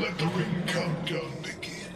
Let the ring countdown begin.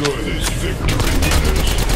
enjoy this victory, winners.